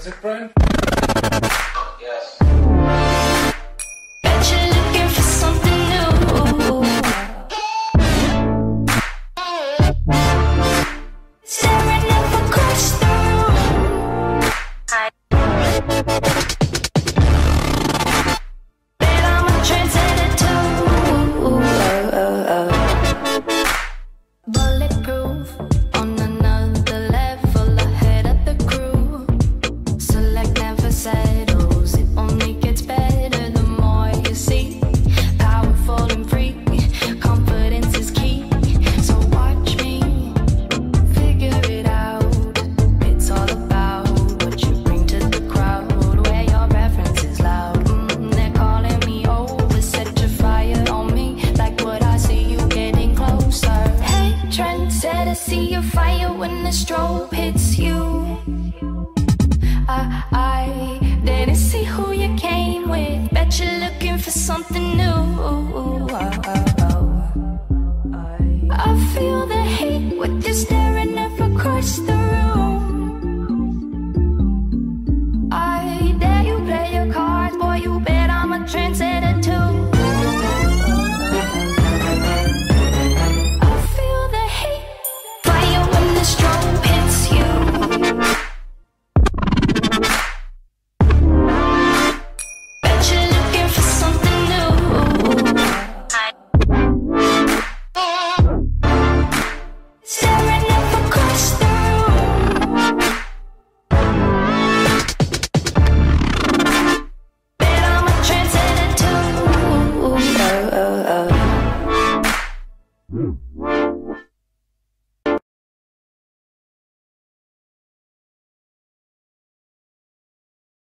That's it, Brian? Yes. see your fire when the strobe hits you. I, I didn't see who you came with. Bet you're looking for something new. Oh, oh, oh. I feel the hate with you staring up across the room. I dare you play your cards, boy. You bet I'm a transit.